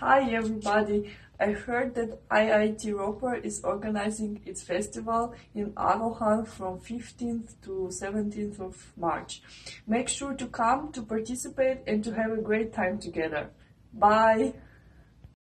Hi everybody! I heard that IIT Ropar is organizing its festival in Aarohan from 15th to 17th of March. Make sure to come to participate and to have a great time together. Bye!